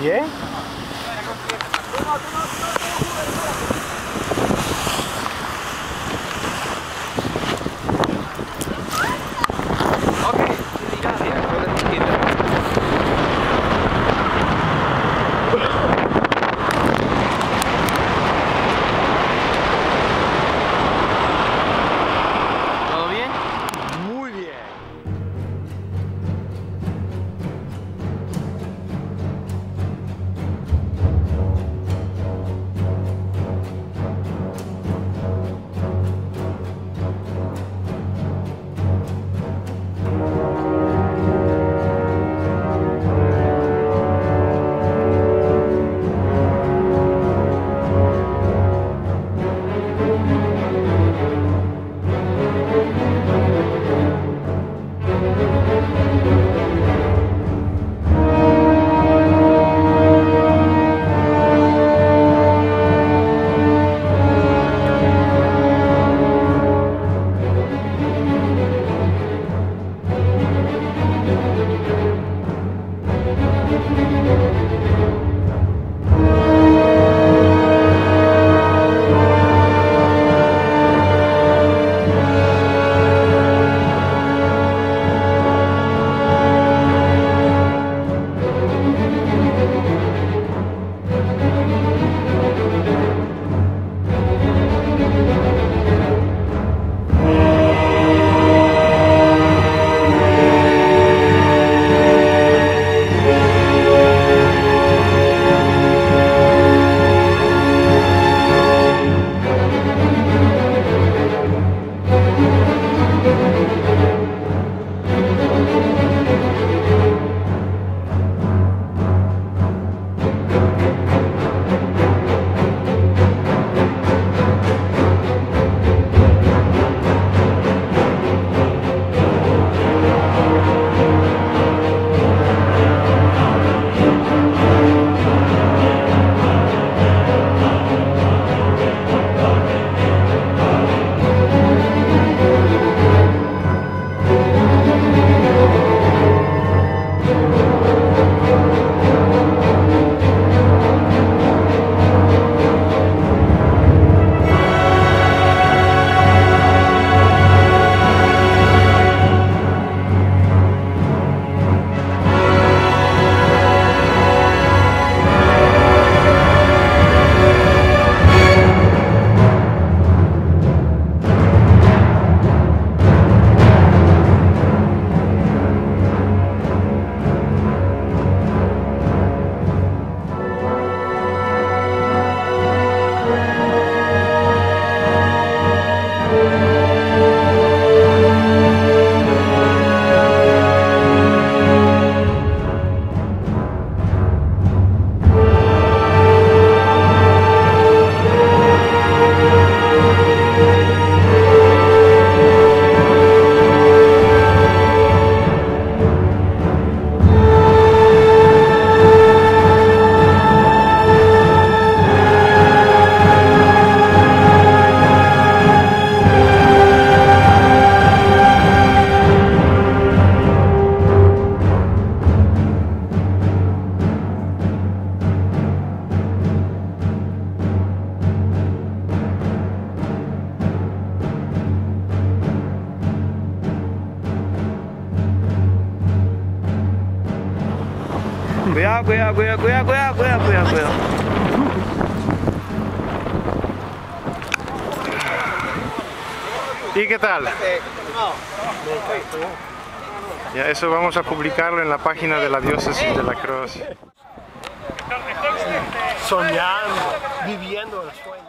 bien? Cuidado, cuidado, cuidado, cuidado, cuidado, cuidado, cuidado, cuidado. ¿Y qué tal? Ya eso vamos a publicarlo en la página de la diócesis de la Cruz. Soñando, viviendo el sueño.